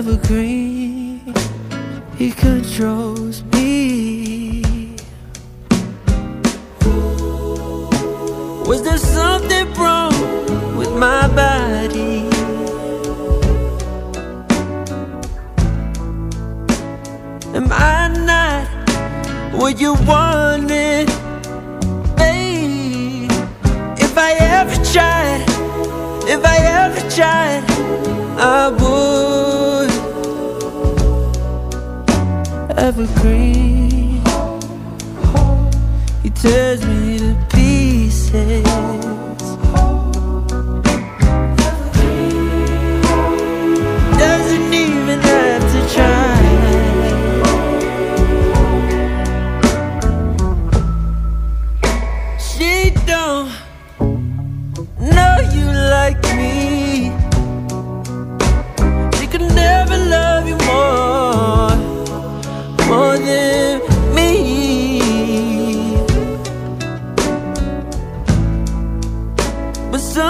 evergreen. He controls me. Was there something wrong with my body? Am I not what you wanted, babe? If I ever tried, if I ever tried, I would. Evergreen. He tears me to pieces.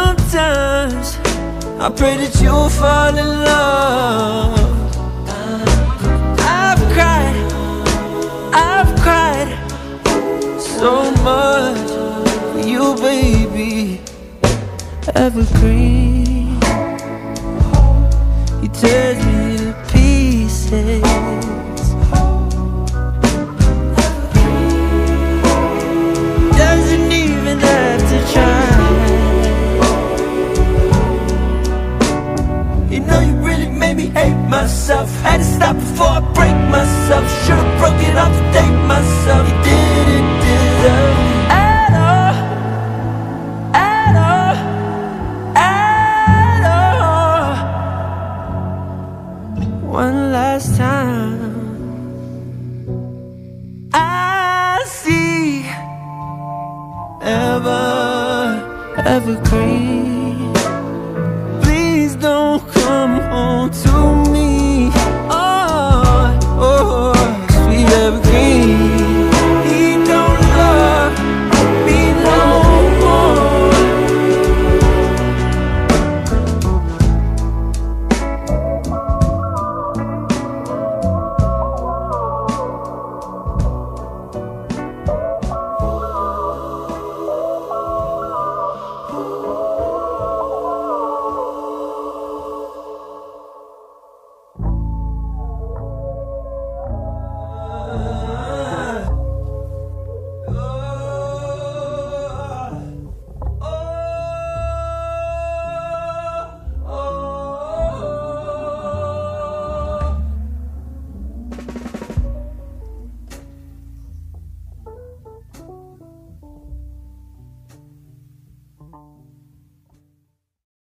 Sometimes I pray that you'll fall in love. I've cried, I've cried so much for you, baby. Evergreen, he tears me to pieces. Made me hate myself. Had to stop before I break myself. Should've broke it off to thank myself. You didn't deserve at all, at all, at all. One last time, I see ever, evergreen.